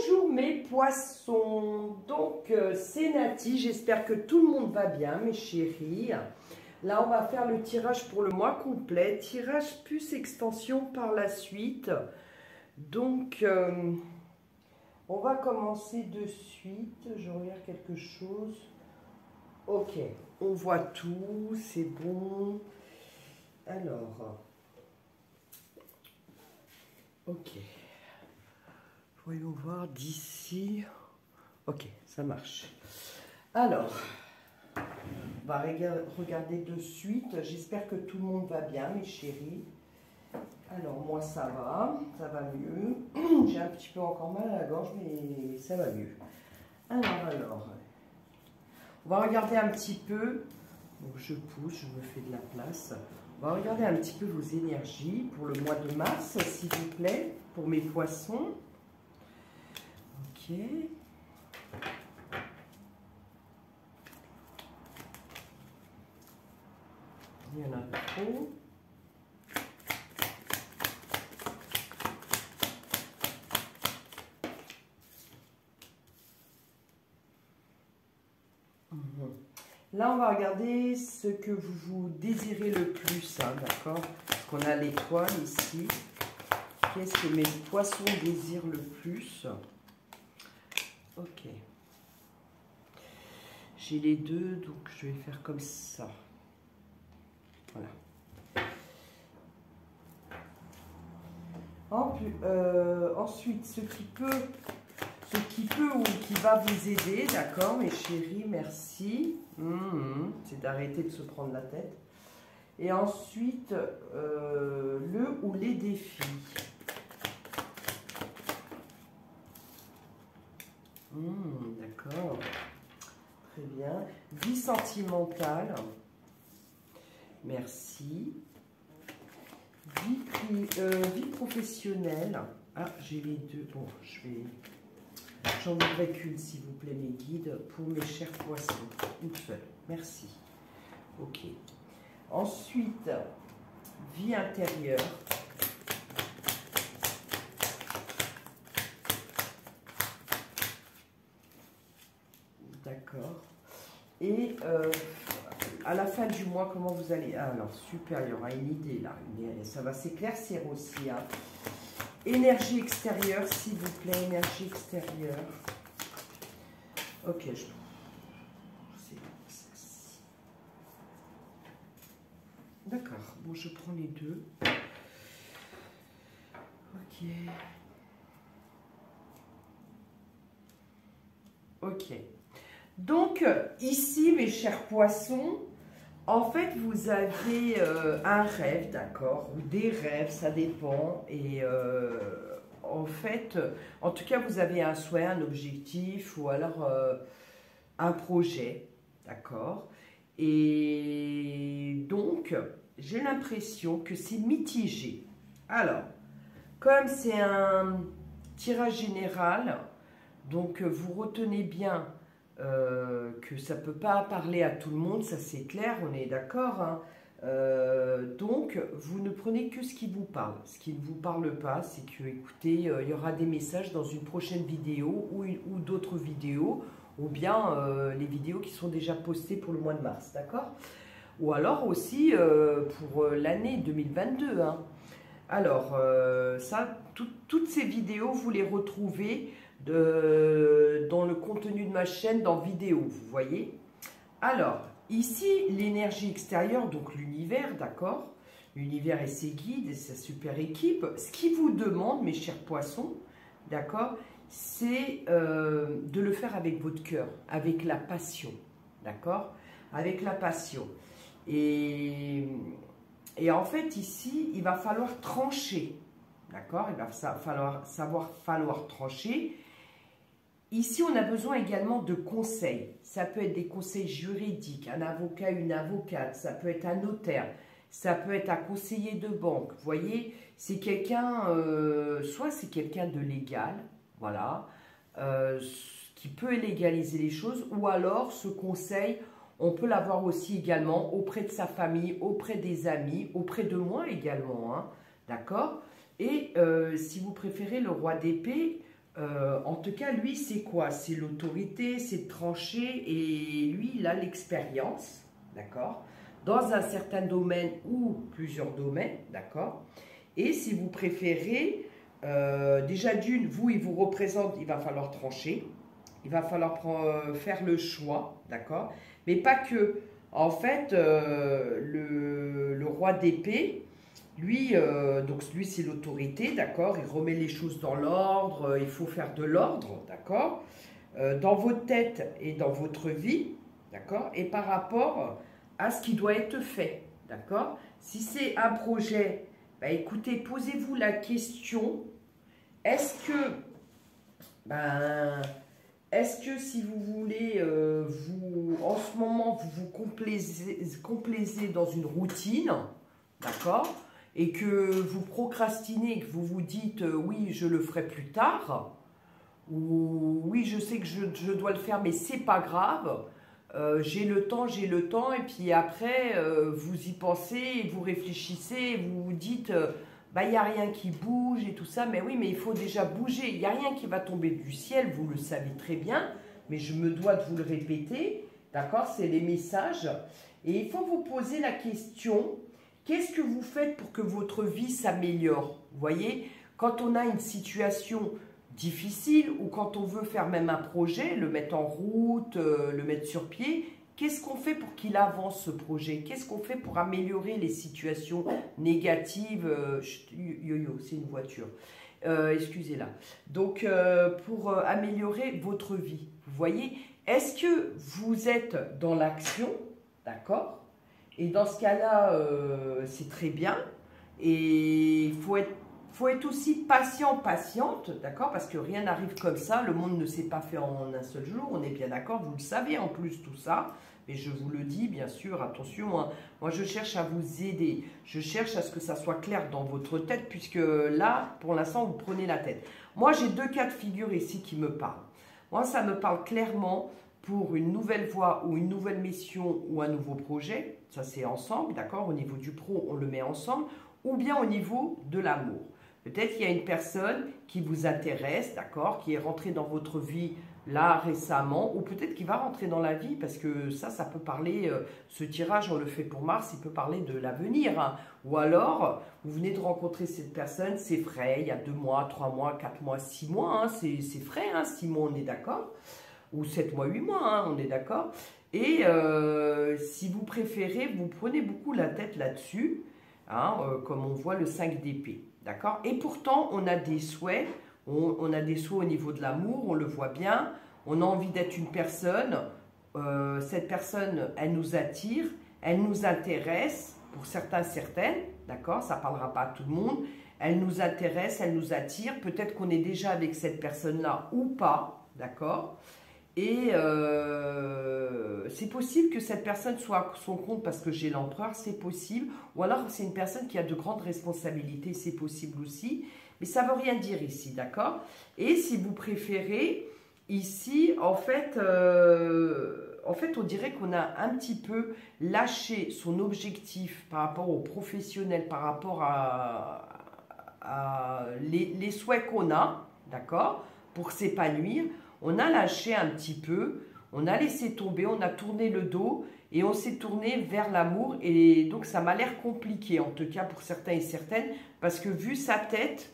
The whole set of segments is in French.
Bonjour mes poissons, donc euh, c'est Nati, j'espère que tout le monde va bien mes chéris. Là on va faire le tirage pour le mois complet, tirage plus extension par la suite. Donc euh, on va commencer de suite, je regarde quelque chose. Ok, on voit tout, c'est bon. Alors, ok. Voyons voir d'ici. Ok, ça marche. Alors, on va regarder de suite. J'espère que tout le monde va bien, mes chéris. Alors, moi, ça va. Ça va mieux. J'ai un petit peu encore mal à la gorge, mais ça va mieux. Alors, alors. On va regarder un petit peu. Donc, je pousse, je me fais de la place. On va regarder un petit peu vos énergies pour le mois de mars, s'il vous plaît, pour mes poissons. Il y en a. Mhm. Là, on va regarder ce que vous, vous désirez le plus, hein, d'accord? Parce qu'on a l'étoile ici. Qu'est-ce que mes poissons désirent le plus? Ok. J'ai les deux, donc je vais faire comme ça. Voilà. Euh, ensuite, ce qui peut, ce qui peut ou qui va vous aider, d'accord, mes chéris, merci. Mmh, c'est d'arrêter de se prendre la tête. Et ensuite, euh, le ou les défis. Hmm, d'accord. Très bien. Vie sentimentale. Merci. Vie, euh, vie professionnelle. Ah, j'ai les deux. Bon, je vais... J'en voudrais qu'une, s'il vous plaît, mes guides, pour mes chers poissons. Une seule. Merci. Ok. Ensuite, vie intérieure. D'accord. Et euh, à la fin du mois, comment vous allez? Ah, Alors, super, il y aura une idée là. Ça va s'éclaircir aussi. Hein. Énergie extérieure, s'il vous plaît, énergie extérieure. Ok, je... D'accord, bon, je prends les deux. Ok. Ok. Donc, ici, mes chers poissons, en fait, vous avez euh, un rêve, d'accord Ou des rêves, ça dépend. Et euh, en fait, en tout cas, vous avez un souhait, un objectif ou alors euh, un projet, d'accord Et donc, j'ai l'impression que c'est mitigé. Alors, comme c'est un tirage général, donc vous retenez bien euh, que ça ne peut pas parler à tout le monde, ça c'est clair, on est d'accord. Hein. Euh, donc, vous ne prenez que ce qui vous parle. Ce qui ne vous parle pas, c'est que, écoutez, euh, il y aura des messages dans une prochaine vidéo ou, d'autres vidéos, ou bien les vidéos qui sont déjà postées pour le mois de mars, d'accord? Ou alors aussi pour l'année 2022. Hein. Alors, ça, toutes ces vidéos, vous les retrouvez de, dans le contenu de ma chaîne dans vidéo, vous voyez Alors, ici, l'énergie extérieure, donc l'univers, d'accord L'univers et ses guides et sa super équipe. Ce qui vous demande, mes chers poissons, d'accord C'est euh, de le faire avec votre cœur, avec la passion, d'accord Avec la passion. Et, et en fait, ici, il va falloir trancher, D'accord Il va falloir savoir falloir trancher Ici, on a besoin également de conseils. Ça peut être des conseils juridiques, un avocat, une avocate, ça peut être un notaire, ça peut être un conseiller de banque. Vous voyez, c'est quelqu'un, euh, soit c'est quelqu'un de légal, voilà, euh, qui peut légaliser les choses, ou alors ce conseil, on peut l'avoir aussi également auprès de sa famille, auprès des amis, auprès de moi également, hein, d'accord? Et euh, si vous préférez le roi d'épée, euh, en tout cas, lui, c'est quoi? C'est l'autorité, c'est trancher, et lui, il a l'expérience, d'accord? Dans un certain domaine ou plusieurs domaines, d'accord? Et si vous préférez, euh, déjà d'une, vous, il vous représente, il va falloir trancher, il va falloir euh, faire le choix, d'accord? Mais pas que. En fait, le, le, roi d'épée, lui, euh, donc lui c'est l'autorité, d'accord? Il remet les choses dans l'ordre, euh, il faut faire de l'ordre, d'accord? Euh, Dans votre tête et dans votre vie, d'accord? Et par rapport à ce qui doit être fait, d'accord? Si c'est un projet, bah, écoutez, posez-vous la question, est-ce que, ben, est-ce que si vous voulez, vous, en ce moment, vous vous complaisez dans une routine, d'accord? Et que vous procrastinez, que vous vous dites euh, oui, je le ferai plus tard, ou oui, je sais que je, dois le faire, mais c'est pas grave, euh, j'ai le temps, j'ai le temps, et puis après, euh, vous y pensez, vous réfléchissez, vous vous dites, bah, il n'y a rien qui bouge et tout ça, mais oui, mais il faut déjà bouger, il n'y a rien qui va tomber du ciel, vous le savez très bien, mais je me dois de vous le répéter, d'accord, c'est les messages, et il faut vous poser la question, Qu'est-ce que vous faites pour que votre vie s'améliore Vous voyez, quand on a une situation difficile ou quand on veut faire même un projet, le mettre en route, euh, le mettre sur pied, qu'est-ce qu'on fait pour qu'il avance ce projet? Qu'est-ce qu'on fait pour améliorer les situations négatives? Euh, Yo-yo, c'est une voiture. Euh, excusez-la. Donc, pour améliorer votre vie, vous voyez, est-ce que vous êtes dans l'action, d'accord? Et dans ce cas-là, euh, c'est très bien. Et il faut être, aussi patient, patiente, d'accord? Parce que rien n'arrive comme ça. Le monde ne s'est pas fait en un seul jour. On est bien d'accord. Vous le savez en plus tout ça. Mais je vous le dis, bien sûr, attention. Hein. Moi, je cherche à vous aider. Je cherche à ce que ça soit clair dans votre tête, puisque là, pour l'instant, vous prenez la tête. Moi, j'ai deux cas de figure ici qui me parlent. Moi, ça me parle clairement pour une nouvelle voie ou une nouvelle mission ou un nouveau projet, ça c'est ensemble, d'accord Au niveau du pro, on le met ensemble, ou bien au niveau de l'amour. Peut-être qu'il y a une personne qui vous intéresse, d'accord, qui est rentrée dans votre vie là récemment, ou peut-être qui va rentrer dans la vie, parce que ça, ça peut parler, euh, ce tirage, on le fait pour Mars, il peut parler de l'avenir. Hein. Ou alors, vous venez de rencontrer cette personne, c'est frais, il y a deux mois, trois mois, quatre mois, six mois, hein, c'est frais, hein, six mois, on est d'accord ou 7 mois, 8 mois, hein, on est d'accord. Et euh, si vous préférez, vous prenez beaucoup la tête là-dessus, hein, euh, comme on voit le 5 d'épée, d'accord. Et pourtant, on a des souhaits, on, a des souhaits au niveau de l'amour, on le voit bien, on a envie d'être une personne, euh, cette personne, elle nous attire, elle nous intéresse, pour certains, certaines, d'accord Ça ne parlera pas à tout le monde, elle nous intéresse, elle nous attire, peut-être qu'on est déjà avec cette personne-là ou pas, d'accord et euh, c'est possible que cette personne soit à son compte parce que j'ai l'empereur, c'est possible. Ou alors c'est une personne qui a de grandes responsabilités, c'est possible aussi. Mais ça ne veut rien dire ici, d'accord? Et si vous préférez, ici, en fait, euh, en fait, on dirait qu'on a un petit peu lâché son objectif par rapport aux professionnels, par rapport à, les, les souhaits qu'on a, d'accord? Pour s'épanouir on a lâché un petit peu, on a laissé tomber, on a tourné le dos et on s'est tourné vers l'amour. Et donc ça m'a l'air compliqué, en tout cas pour certains et certaines, parce que vu sa tête,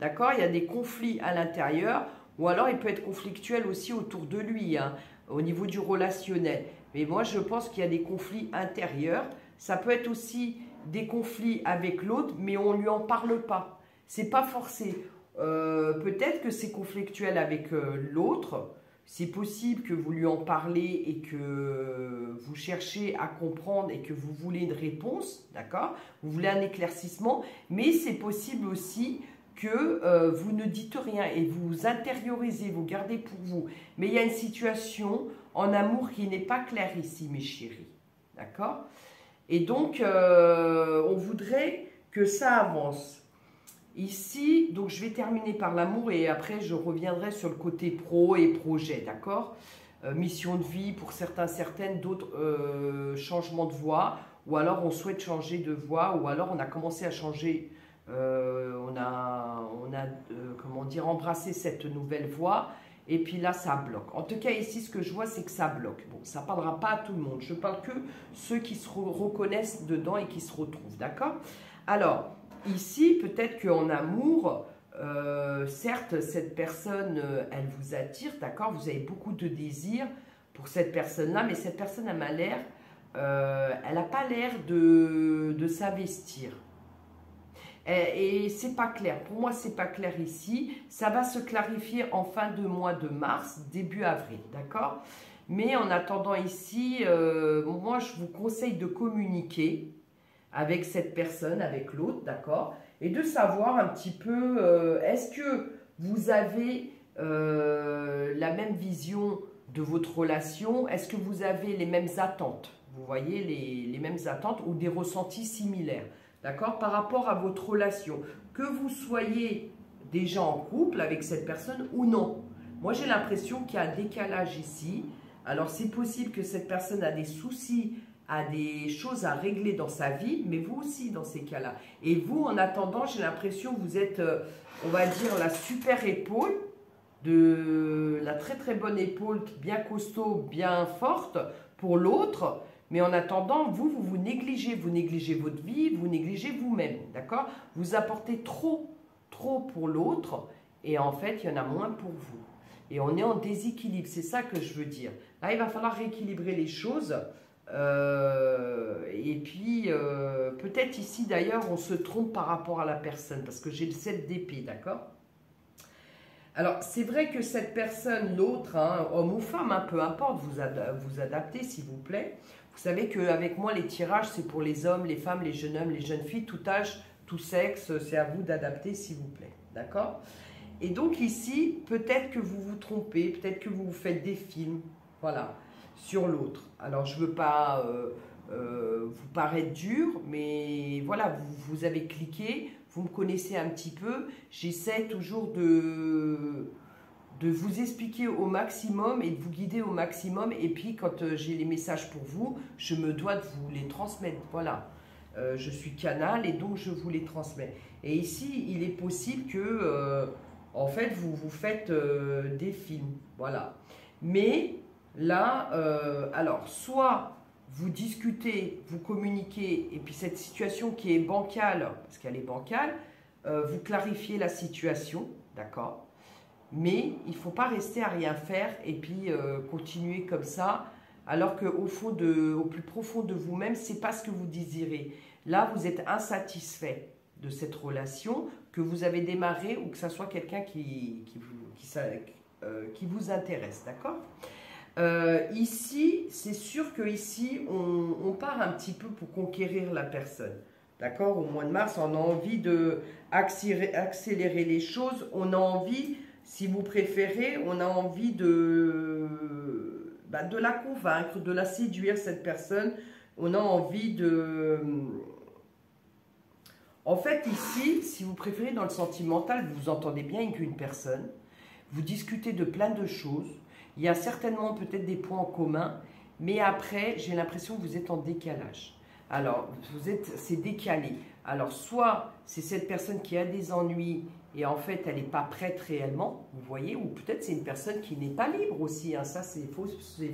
d'accord, il y a des conflits à l'intérieur, ou alors il peut être conflictuel aussi autour de lui, hein, au niveau du relationnel. Mais moi je pense qu'il y a des conflits intérieurs. Ça peut être aussi des conflits avec l'autre, mais on ne lui en parle pas. C'est pas forcé. Euh, peut-être que c'est conflictuel avec euh, l'autre. C'est possible que vous lui en parlez et que vous cherchez à comprendre et que vous voulez une réponse, d'accord? Vous voulez un éclaircissement, mais c'est possible aussi que euh, vous ne dites rien et vous intériorisez, vous gardez pour vous. Mais il y a une situation en amour qui n'est pas claire ici, mes chéris, d'accord? Et donc, on voudrait que ça avance. Ici, donc je vais terminer par l'amour et après je reviendrai sur le côté pro et projet, d'accord? Euh, Mission de vie pour certains, certaines, d'autres euh, changements de voie, ou alors on souhaite changer de voie, ou alors on a commencé à changer on a, on a comment dire, embrassé cette nouvelle voie. Et puis là, ça bloque. En tout cas, ici, ce que je vois, c'est que ça bloque. Bon, ça ne parlera pas à tout le monde. Je parle que ceux qui se reconnaissent dedans et qui se retrouvent. D'accord? Alors, ici, peut-être qu'en amour, euh, certes, cette personne, euh, elle vous attire, d'accord Vous avez beaucoup de désirs pour cette personne-là, mais cette personne, elle m'a l'air, euh, elle n'a pas l'air de, de s'investir. Et, et c'est pas clair. Pour moi, c'est pas clair ici. Ça va se clarifier en fin de mois de mars, début avril, d'accord? Mais en attendant ici, moi, je vous conseille de communiquer avec cette personne, avec l'autre, d'accord? Et de savoir un petit peu, euh, est-ce que vous avez euh, la même vision de votre relation? Est-ce que vous avez les mêmes attentes? Vous voyez, les, mêmes attentes ou des ressentis similaires, d'accord? Par rapport à votre relation, que vous soyez déjà en couple avec cette personne ou non. Moi, j'ai l'impression qu'il y a un décalage ici. Alors, c'est possible que cette personne a des soucis a des choses à régler dans sa vie, mais vous aussi dans ces cas-là. Et vous, en attendant, j'ai l'impression vous êtes, euh, on va dire, la super épaule, de la très très bonne épaule, bien costaud, bien forte pour l'autre. Mais en attendant, vous, vous vous négligez, vous négligez votre vie, vous négligez vous-même, d'accord? Vous apportez trop, trop pour l'autre, et en fait, il y en a moins pour vous. Et on est en déséquilibre, c'est ça que je veux dire. Là, il va falloir rééquilibrer les choses. Euh, et puis, euh, peut-être ici d'ailleurs, on se trompe par rapport à la personne, parce que j'ai le 7 d'épée, d'accord? Alors, c'est vrai que cette personne, l'autre, hein, homme ou femme, hein, peu importe, vous, vous adaptez s'il vous plaît. Vous savez qu'avec moi, les tirages, c'est pour les hommes, les femmes, les jeunes hommes, les jeunes filles, tout âge, tout sexe, c'est à vous d'adapter s'il vous plaît, d'accord? Et donc ici, peut-être que vous vous trompez, peut-être que vous vous faites des films, voilà sur l'autre. Alors, je ne veux pas euh, euh, vous paraître dur, mais voilà, vous, avez cliqué, vous me connaissez un petit peu. J'essaie toujours de, vous expliquer au maximum et de vous guider au maximum. Et puis, quand euh, j'ai les messages pour vous, je me dois de vous les transmettre. Voilà. je suis canal et donc je vous les transmets. Et ici, il est possible que, en fait, vous vous faites des films. Voilà. Mais Là, euh, alors, soit vous discutez, vous communiquez, et puis cette situation qui est bancale, parce qu'elle est bancale, euh, vous clarifiez la situation, d'accord? Mais il ne faut pas rester à rien faire et puis euh, continuer comme ça, alors qu'au fond de, au plus profond de vous-même, c'est pas ce que vous désirez. Là, vous êtes insatisfait de cette relation que vous avez démarrée ou que ce soit quelqu'un qui, qui, qui vous intéresse, d'accord? Euh, ici, c'est sûr que ici, on, part un petit peu pour conquérir la personne. D'accord? Au mois de mars, on a envie de accélérer, les choses. On a envie, si vous préférez, on a envie de, bah, de la convaincre, de la séduire, cette personne. On a envie de... En fait, ici, si vous préférez, dans le sentimental, vous vous entendez bien avec une personne. Vous discutez de plein de choses il y a certainement peut-être des points en commun, mais après, j'ai l'impression que vous êtes en décalage. Alors, vous êtes, c'est décalé. Alors, soit c'est cette personne qui a des ennuis et en fait, elle n'est pas prête réellement, vous voyez, ou peut-être c'est une personne qui n'est pas libre aussi, hein. ça c'est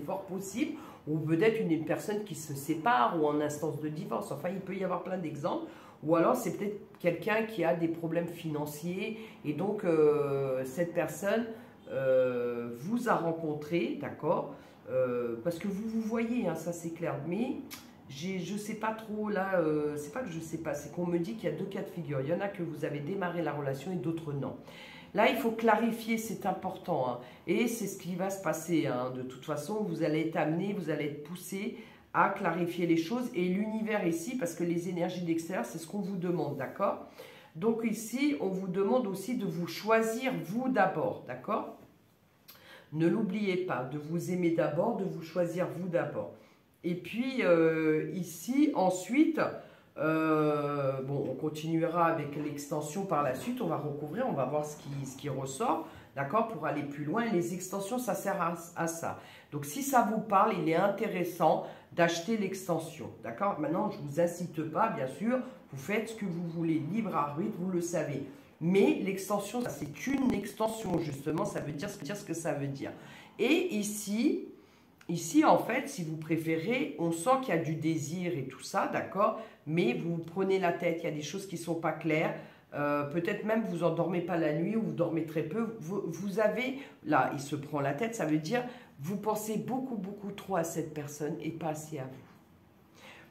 fort possible, ou peut-être une, personne qui se sépare ou en instance de divorce, enfin, il peut y avoir plein d'exemples, ou alors c'est peut-être quelqu'un qui a des problèmes financiers et donc euh, cette personne euh, vous a rencontré, d'accord euh, Parce que vous vous voyez, hein, ça c'est clair. Mais je ne sais pas trop, là, euh, c'est pas que je ne sais pas, c'est qu'on me dit qu'il y a deux cas de figure. Il y en a que vous avez démarré la relation et d'autres non. Là, il faut clarifier, c'est important. Hein. et c'est ce qui va se passer. Hein. De toute façon, vous allez être amené, vous allez être poussé à clarifier les choses. Et l'univers ici, parce que les énergies d'extérieur, c'est ce qu'on vous demande, d'accord? Donc ici, on vous demande aussi de vous choisir vous d'abord, d'accord? Ne l'oubliez pas, de vous aimer d'abord, de vous choisir vous d'abord. Et puis euh, ici, ensuite, euh, on continuera avec l'extension par la suite, on va recouvrir, on va voir ce qui, ce qui ressort, d'accord, pour aller plus loin. Les extensions, ça sert à, ça. Donc si ça vous parle, il est intéressant d'acheter l'extension, d'accord? Maintenant, je ne vous incite pas, bien sûr, vous faites ce que vous voulez, libre arbitre, vous le savez. Mais l'extension, c'est une extension, justement, ça veut dire, ce que ça veut dire. Et ici, ici, en fait, si vous préférez, on sent qu'il y a du désir et tout ça, d'accord? Mais vous prenez la tête, il y a des choses qui ne sont pas claires. Euh, peut-être même vous endormez pas la nuit ou vous dormez très peu. Vous, vous, avez, là, il se prend la tête, ça veut dire vous pensez beaucoup, beaucoup trop à cette personne et pas assez à vous.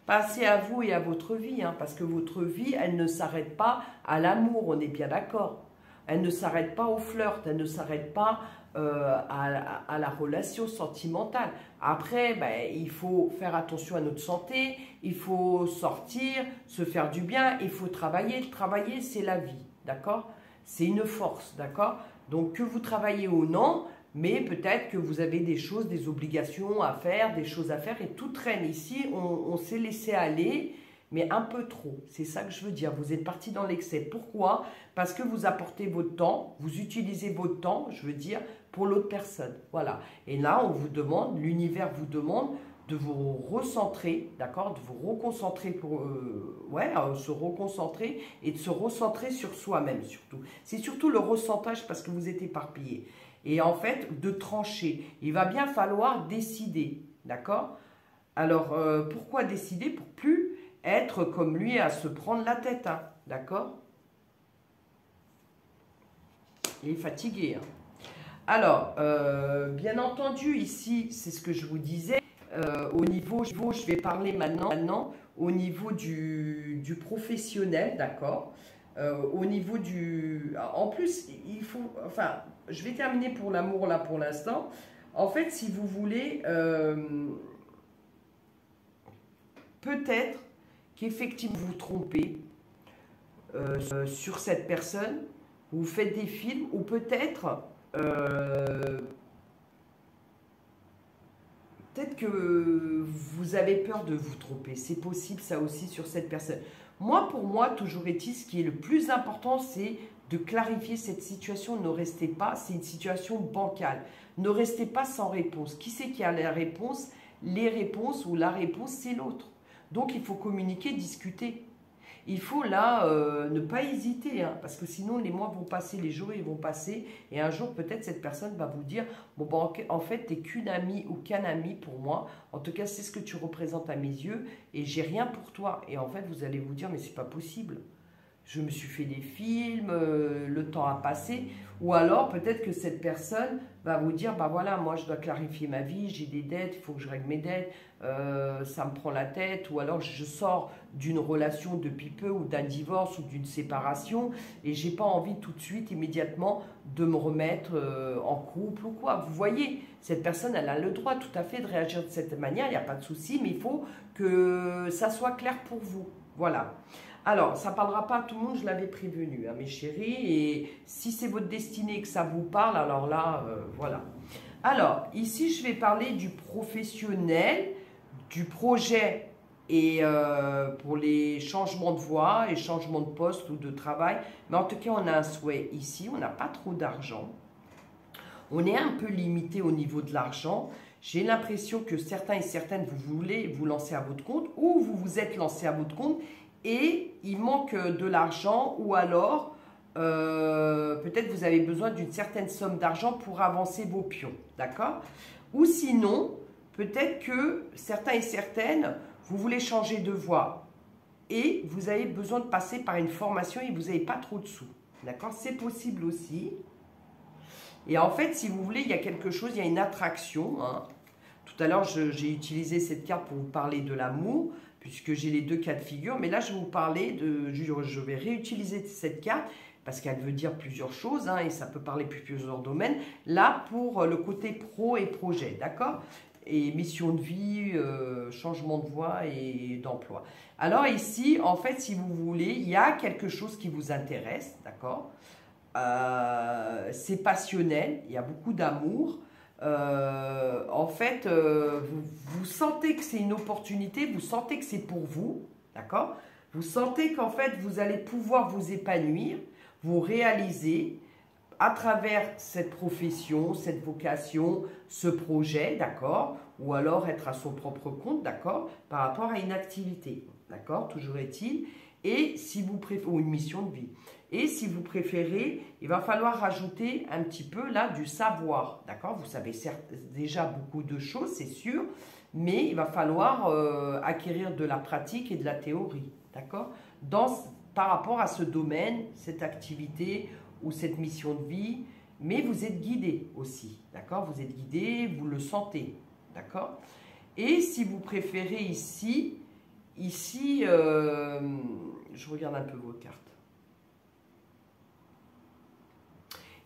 Pas assez à vous et à votre vie, hein, parce que votre vie, elle ne s'arrête pas à l'amour, on est bien d'accord. Elle ne s'arrête pas au flirt, elle ne s'arrête pas euh, à, la relation sentimentale. Après, ben, il faut faire attention à notre santé, il faut sortir, se faire du bien, il faut travailler. Travailler, c'est la vie, d'accord? C'est une force, d'accord? Donc que vous travaillez ou non, mais peut-être que vous avez des choses, des obligations à faire, des choses à faire, et tout traîne. Ici, on, s'est laissé aller, mais un peu trop. C'est ça que je veux dire. Vous êtes parti dans l'excès. Pourquoi? Parce que vous apportez votre temps, vous utilisez votre temps, je veux dire, pour l'autre personne. Voilà. Et là, on vous demande, l'univers vous demande de vous recentrer, d'accord De vous reconcentrer pour, euh, ouais, euh, se reconcentrer et de se recentrer sur soi-même surtout. C'est surtout le recentrage parce que vous êtes éparpillé et en fait de trancher. Il va bien falloir décider, d'accord? Alors, euh, pourquoi décider? Pour plus être comme lui à se prendre la tête, hein, d'accord? Il est fatigué. Hein. Alors, bien entendu, ici, c'est ce que je vous disais, euh, au niveau, je vais parler maintenant, maintenant au niveau du, du professionnel, d'accord Au niveau du... En plus, il faut... Enfin, je vais terminer pour l'amour là pour l'instant. En fait, si vous voulez, euh, peut-être qu'effectivement vous trompez euh, sur cette personne, vous faites des films, ou peut-être euh, peut-être que vous avez peur de vous tromper. C'est possible ça aussi sur cette personne. Moi, pour moi, toujours est-il, ce qui est le plus important, c'est de clarifier cette situation. Ne restez pas, c'est une situation bancale. Ne restez pas sans réponse. Qui c'est qui a la réponse? Les réponses ou la réponse, c'est l'autre. Donc il faut communiquer, discuter. Il faut là euh, ne pas hésiter, hein, parce que sinon les mois vont passer, les jours ils vont passer, et un jour peut-être cette personne va vous dire, bon ben, en fait tu n'es qu'une amie ou qu'un ami pour moi, en tout cas c'est ce que tu représentes à mes yeux, et j'ai rien pour toi. Et en fait vous allez vous dire, mais c'est pas possible je me suis fait des films, euh, le temps a passé. Ou alors, peut-être que cette personne va vous dire, bah voilà, moi je dois clarifier ma vie, j'ai des dettes, il faut que je règle mes dettes, euh, ça me prend la tête. Ou alors, je sors d'une relation depuis peu, ou d'un divorce, ou d'une séparation, et j'ai pas envie tout de suite, immédiatement, de me remettre euh, en couple ou quoi. Vous voyez, cette personne, elle a le droit tout à fait de réagir de cette manière, il n'y a pas de souci, mais il faut que ça soit clair pour vous. Voilà. Alors, ça ne parlera pas à tout le monde, je l'avais prévenu, hein, mes chéris. Et si c'est votre destinée que ça vous parle, alors là, euh, voilà. Alors, ici, je vais parler du professionnel, du projet et euh, pour les changements de voie et changements de poste ou de travail. Mais en tout cas, on a un souhait ici, on n'a pas trop d'argent. On est un peu limité au niveau de l'argent. J'ai l'impression que certains et certaines, vous voulez vous lancer à votre compte ou vous vous êtes lancé à votre compte et il manque de l'argent ou alors euh, peut-être vous avez besoin d'une certaine somme d'argent pour avancer vos pions, d'accord? Ou sinon, peut-être que certains et certaines, vous voulez changer de voie et vous avez besoin de passer par une formation et vous n'avez pas trop de sous, d'accord? C'est possible aussi. Et en fait, si vous voulez, il y a quelque chose, il y a une attraction. Hein. Tout à l'heure, j'ai utilisé cette carte pour vous parler de l'amour puisque j'ai les deux cas de figure. Mais là, je vais vous parler de... Je vais réutiliser cette carte parce qu'elle veut dire plusieurs choses hein, et ça peut parler plusieurs domaines. Là, pour le côté pro et projet, d'accord? Et mission de vie, euh, changement de voie et d'emploi. Alors ici, en fait, si vous voulez, il y a quelque chose qui vous intéresse, d'accord? Euh, C'est passionnel, il y a beaucoup d'amour. Euh, en fait, euh, vous, sentez que c'est une opportunité, vous sentez que c'est pour vous, d'accord? Vous sentez qu'en fait, vous allez pouvoir vous épanouir, vous réaliser à travers cette profession, cette vocation, ce projet, d'accord? Ou alors être à son propre compte, d'accord? Par rapport à une activité, d'accord? Toujours est-il. Et si vous préférez, ou une mission de vie. Et si vous préférez, il va falloir rajouter un petit peu là du savoir. D'accord? Vous savez certes, déjà beaucoup de choses, c'est sûr, mais il va falloir euh, acquérir de la pratique et de la théorie. D'accord? Par rapport à ce domaine, cette activité ou cette mission de vie, mais vous êtes guidé aussi. D'accord? Vous êtes guidé, vous le sentez. D'accord? Et si vous préférez ici, ici, euh, je regarde un peu vos cartes.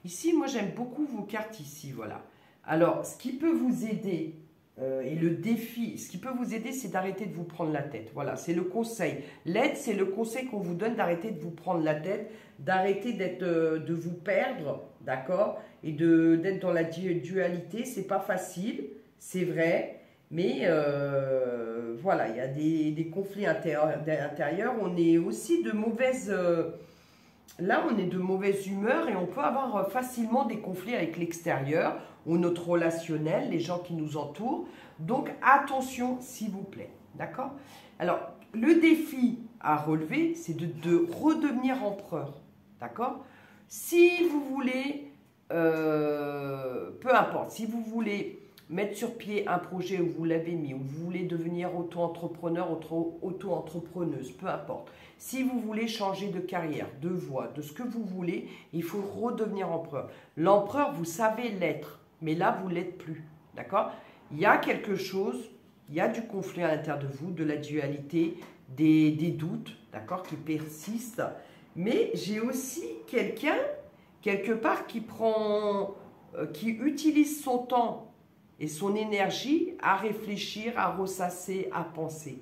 Ici, moi j'aime beaucoup vos cartes ici, voilà. Alors, ce qui peut vous aider, euh, et le défi, ce qui peut vous aider, c'est d'arrêter de vous prendre la tête. Voilà, c'est le conseil. L'aide, c'est le conseil qu'on vous donne d'arrêter de vous prendre la tête, d'arrêter d'être, euh, de vous perdre, d'accord Et d'être dans la dualité. C'est pas facile, c'est vrai. Mais euh, voilà, il y a des, conflits intérieurs. On est aussi de mauvaises là, on est de mauvaise humeur et on peut avoir euh, facilement des conflits avec l'extérieur ou notre relationnel, les gens qui nous entourent. Donc, attention, s'il vous plaît. D'accord? Alors, le défi à relever, c'est de, redevenir empereur. D'accord? Si vous voulez, euh, peu importe, si vous voulez mettre sur pied un projet où vous l'avez mis, où vous voulez devenir auto-entrepreneur, auto-entrepreneuse, peu importe. Si vous voulez changer de carrière, de voie, de ce que vous voulez, il faut redevenir empereur. L'empereur, vous savez l'être, mais là, vous ne l'êtes plus. D'accord? Il y a quelque chose, il y a du conflit à l'intérieur de vous, de la dualité, des, doutes, d'accord, qui persistent. Mais j'ai aussi quelqu'un, quelque part, qui prend, euh, qui utilise son temps et son énergie à réfléchir, à ressasser, à penser.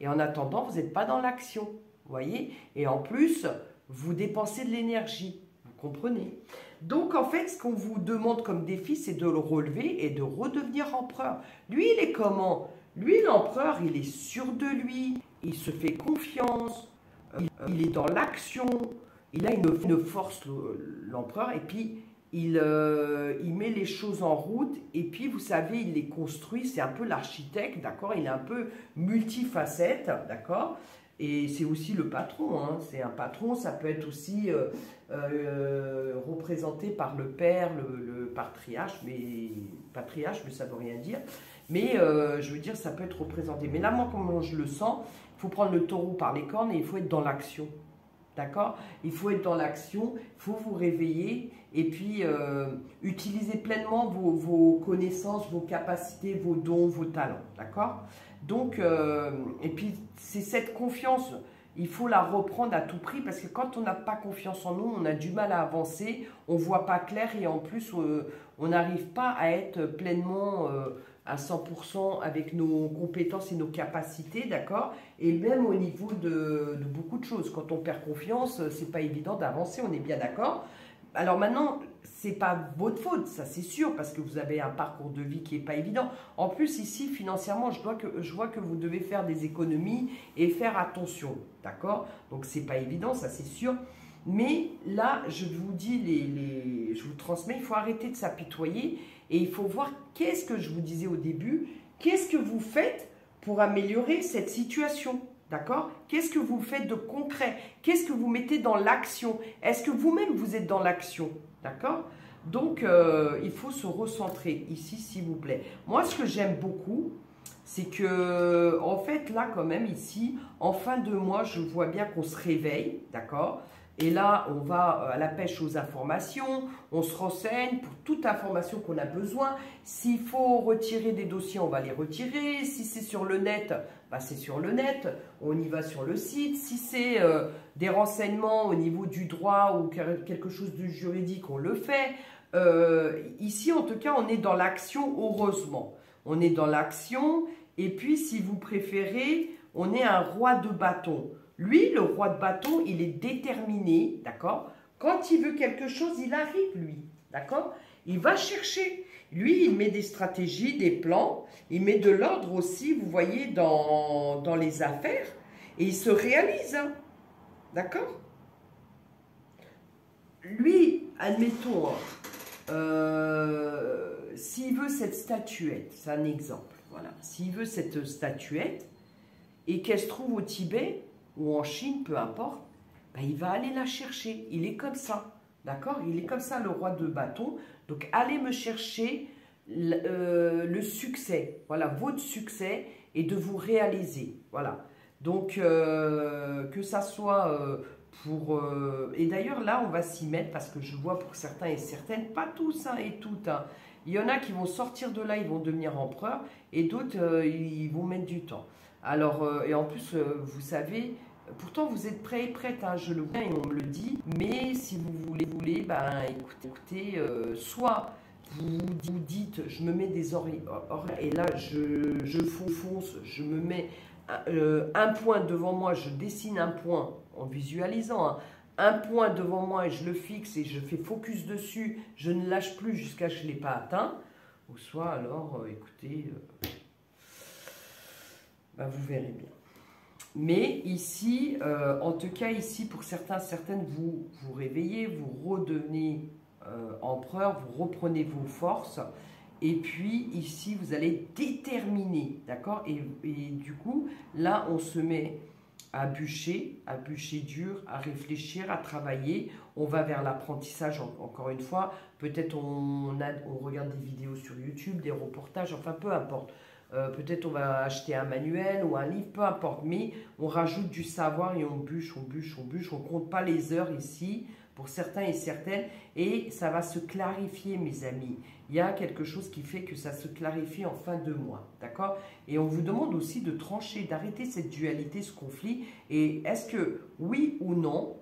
Et en attendant, vous n'êtes pas dans l'action voyez? Et en plus, vous dépensez de l'énergie. Vous comprenez? Donc, en fait, ce qu'on vous demande comme défi, c'est de le relever et de redevenir empereur. Lui, il est comment? Lui, l'empereur, il est sûr de lui, il se fait confiance, il, est dans l'action, il a une, une force, l'empereur, et puis il, euh, il, met les choses en route et puis vous savez, il les construit, c'est un peu l'architecte, d'accord? Il est un peu multifacette, d'accord? Et c'est aussi le patron, hein. c'est un patron, ça peut être aussi euh, euh, représenté par le père, le, patriarche, mais patriarche, mais ça ne veut rien dire. Mais je veux dire, ça peut être représenté. Mais là, moi, comment je le sens, il faut prendre le taureau par les cornes et il faut être dans l'action. D'accord? Il faut être dans l'action, il faut vous réveiller et puis utiliser pleinement vos, connaissances, vos capacités, vos dons, vos talents. D'accord? Donc, euh, et puis c'est cette confiance, il faut la reprendre à tout prix parce que quand on n'a pas confiance en nous, on a du mal à avancer, on ne voit pas clair et en plus euh, on n'arrive pas à être pleinement euh, à 100% avec nos compétences et nos capacités, d'accord? Et même au niveau de, beaucoup de choses, quand on perd confiance, c'est pas évident d'avancer, on est bien d'accord? Alors maintenant, c'est pas votre faute, ça c'est sûr, parce que vous avez un parcours de vie qui n'est pas évident. En plus, ici, financièrement, je vois que vous devez faire des économies et faire attention, d'accord? Donc c'est pas évident, ça c'est sûr. Mais là, je vous dis, les, je vous transmets, il faut arrêter de s'apitoyer et il faut voir qu'est-ce que je vous disais au début, qu'est-ce que vous faites pour améliorer cette situation. D'accord? Qu'est-ce que vous faites de concret? Qu'est-ce que vous mettez dans l'action? Est-ce que vous-même vous êtes dans l'action D'accord? Donc, euh, il faut se recentrer ici, s'il vous plaît. Moi, ce que j'aime beaucoup, c'est que, en fait, là, quand même, ici, en fin de mois, je vois bien qu'on se réveille, d'accord? Et là, on va euh, à la pêche aux informations, on se renseigne pour toute information qu'on a besoin. S'il faut retirer des dossiers, on va les retirer. Si c'est sur le net, bah, c'est sur le net. On y va sur le site. Si c'est euh, des renseignements au niveau du droit ou quelque chose de juridique, on le fait. Euh, ici, en tout cas, on est dans l'action, heureusement. On est dans l'action. Et puis, si vous préférez, on est un roi de bâton. Lui, le roi de bâton, il est déterminé, d'accord? Quand il veut quelque chose, il arrive, lui, d'accord? Il va chercher. Lui, il met des stratégies, des plans, il met de l'ordre aussi, vous voyez, dans, dans, les affaires, et il se réalise, hein. d'accord? Lui, admettons, hein, euh, s'il veut cette statuette, c'est un exemple, voilà, s'il veut cette statuette, et qu'elle se trouve au Tibet, ou en Chine, peu importe, ben, il va aller la chercher. Il est comme ça. D'accord? Il est comme ça, le roi de bâton. Donc, allez me chercher le, euh, succès. Voilà, votre succès et de vous réaliser. Voilà. Donc, euh, que ça soit euh, pour... Et d'ailleurs, là, on va s'y mettre parce que je vois pour certains et certaines, pas tous hein, et toutes, hein. il y en a qui vont sortir de là, ils vont devenir empereurs, et d'autres, ils vont mettre du temps. Alors, et en plus, vous savez, pourtant, vous êtes prêts et prêtes, hein, je le vois et on me le dit, mais si vous voulez, voulez ben, écoutez, écoutez soit vous vous dites, je me mets des oreilles, et là, je, je fonce, je me mets euh, un point devant moi, je dessine un point en visualisant, hein. un point devant moi et je le fixe et je fais focus dessus, je ne lâche plus jusqu'à ce que je ne l'ai pas atteint, ou soit alors, euh, écoutez, euh, bah, vous verrez bien. Mais ici, en tout cas ici, pour certains, certaines, vous vous réveillez, vous redevenez empereur, vous reprenez vos forces, et puis ici, vous allez déterminer, d'accord? Et, du coup, là, on se met à bûcher, à bûcher dur, à réfléchir, à travailler. On va vers l'apprentissage, encore une fois. Peut-être on, on regarde des vidéos sur YouTube, des reportages, enfin peu importe. Euh, peut-être on va acheter un manuel ou un livre, peu importe. Mais on rajoute du savoir et on bûche, on bûche, on bûche. On compte pas les heures ici pour certains et certaines. Et ça va se clarifier, mes amis. Il y a quelque chose qui fait que ça se clarifie en fin de mois. D'accord? Et on vous demande aussi de trancher, d'arrêter cette dualité, ce conflit. Et est-ce que, oui ou non,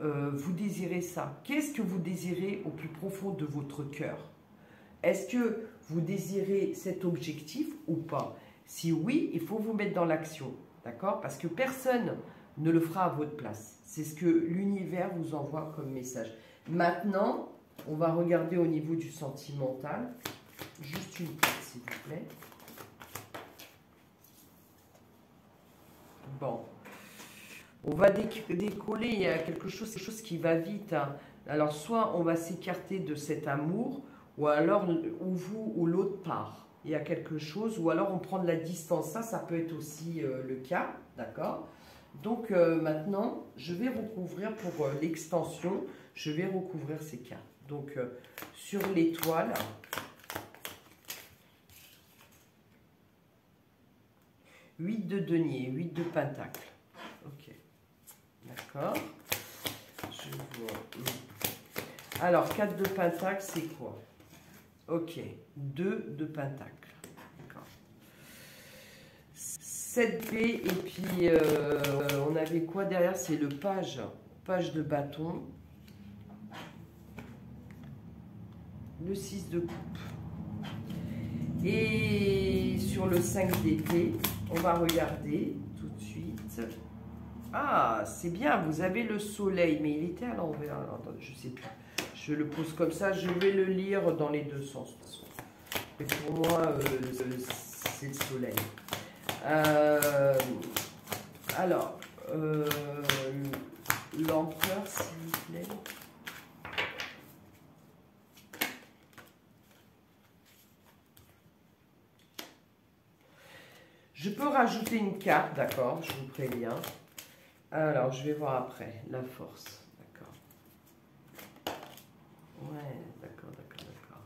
euh, vous désirez ça? Qu'est-ce que vous désirez au plus profond de votre cœur? Est-ce que vous désirez cet objectif ou pas Si oui, il faut vous mettre dans l'action. D'accord? Parce que personne ne le fera à votre place. C'est ce que l'univers vous envoie comme message. Maintenant, on va regarder au niveau du sentimental. Juste une carte, s'il vous plaît. Bon. On va décoller, il y a quelque chose, quelque chose qui va vite. Hein. Alors, soit on va s'écarter de cet amour, ou alors, ou vous ou l'autre part. Il y a quelque chose, ou alors on prend de la distance. Ça, ça peut être aussi euh, le cas, d'accord? Donc euh, maintenant, je vais recouvrir pour euh, l'extension, je vais recouvrir ces cartes. Donc sur l'étoile, huit de denier, 8 de pentacle. Ok, d'accord? Alors, 4 de pentacle, c'est quoi? Ok, 2 de pentacle. 7B et puis euh, on avait quoi derrière? C'est le page, page de bâton. Le 6 de coupe. Et sur le 5 d'épée, on va regarder tout de suite. Ah, c'est bien, vous avez le soleil, mais il était à l'envers. Je sais plus. Je le pose comme ça, je vais le lire dans les deux sens. Et pour moi, euh, c'est le soleil. Euh, alors, euh, l'empereur, s'il vous plaît. Je peux rajouter une carte, d'accord, je vous préviens. Alors, je vais voir après, la force, d'accord. Ouais, d'accord, d'accord, d'accord.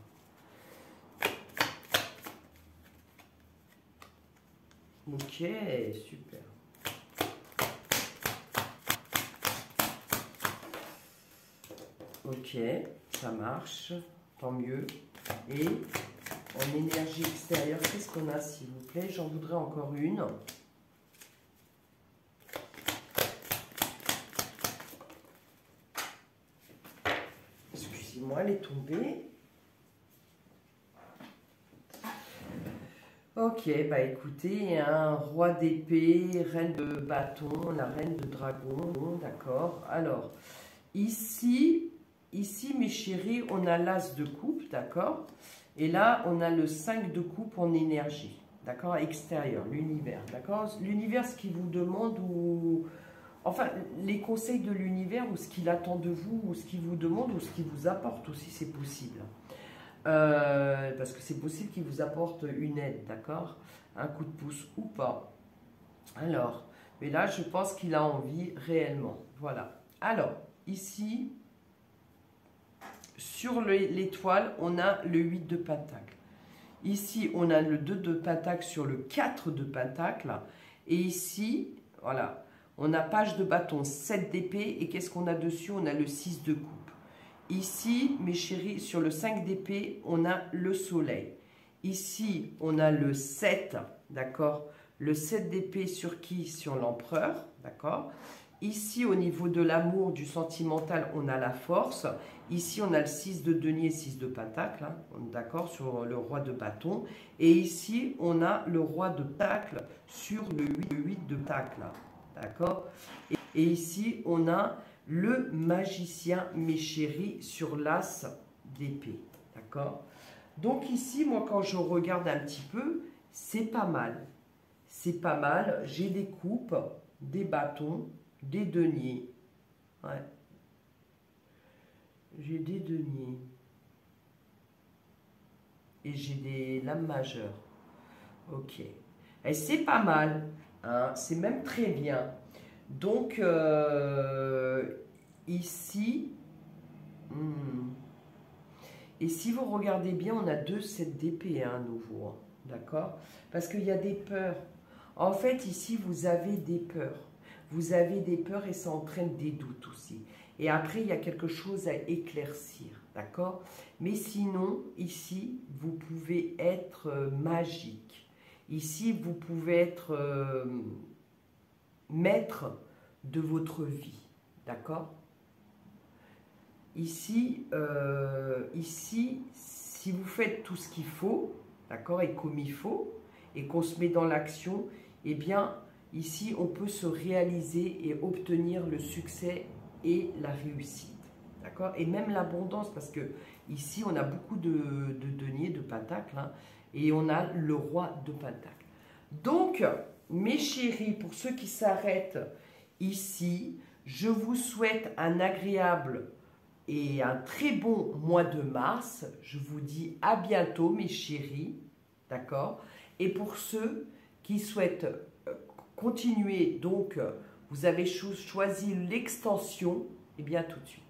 Ok, super. Ok, ça marche, tant mieux. Et en énergie extérieure, qu'est-ce qu'on a s'il vous plaît? J'en voudrais encore une. Excusez-moi, elle est tombée. Ok, bah écoutez, un roi d'épée, reine de bâton, la reine de dragon, d'accord. Alors, ici, ici mes chéris, on a l'as de coupe, d'accord et là, on a le 5 de coupe en énergie, d'accord Extérieur, l'univers, d'accord L'univers, ce qu'il vous demande ou... Enfin, les conseils de l'univers ou ce qu'il attend de vous ou ce qu'il vous demande ou ce qu'il vous apporte aussi, c'est possible. Euh, parce que c'est possible qu'il vous apporte une aide, d'accord? Un coup de pouce ou pas. Alors, Mais là, je pense qu'il a envie réellement. Voilà. Alors, ici, sur l'étoile, on a le 8 de pentacle. Ici, on a le 2 de pentacle sur le 4 de pentacle. Et ici, voilà, on a page de bâton, 7 d'épée. Et qu'est-ce qu'on a dessus? On a le 6 de coupe. Ici, mes chéris, sur le 5 d'épée, on a le soleil. Ici, on a le 7, d'accord? Le 7 d'épée sur qui? Sur l'empereur, d'accord? Ici, au niveau de l'amour, du sentimental, on a la force. Ici, on a le 6 de denier, 6 de pentacle, hein, d'accord, sur le roi de bâton. Et ici, on a le roi de tacle sur le 8, de tacle, d'accord? Et, ici, on a le magicien, mes chéris, sur l'as d'épée, d'accord? Donc ici, moi, quand je regarde un petit peu, c'est pas mal. C'est pas mal. J'ai des coupes, des bâtons, des deniers. Ouais. J'ai des deniers. Et j'ai des lames majeures. Ok. Et c'est pas mal. Hein. C'est même très bien. Donc, euh, ici, hmm. et si vous regardez bien, on a deux sets d'épée à nouveau. Hein. D'accord? Parce qu'il y a des peurs. En fait, ici, vous avez des peurs vous avez des peurs et ça entraîne des doutes aussi. Et après, il y a quelque chose à éclaircir, d'accord? Mais sinon, ici, vous pouvez être euh, magique. Ici, vous pouvez être euh, maître de votre vie, d'accord? Ici, euh, ici, si vous faites tout ce qu'il faut, d'accord, et comme il faut, et qu'on se met dans l'action, eh bien, Ici, on peut se réaliser et obtenir le succès et la réussite. D'accord? Et même l'abondance, parce que ici, on a beaucoup de, deniers, de pentacles, hein, et on a le roi de pentacles. Donc, mes chéris, pour ceux qui s'arrêtent ici, je vous souhaite un agréable et un très bon mois de mars. Je vous dis à bientôt, mes chéris. D'accord? Et pour ceux qui souhaitent continuez donc, vous avez choisi l'extension, et bien tout de suite.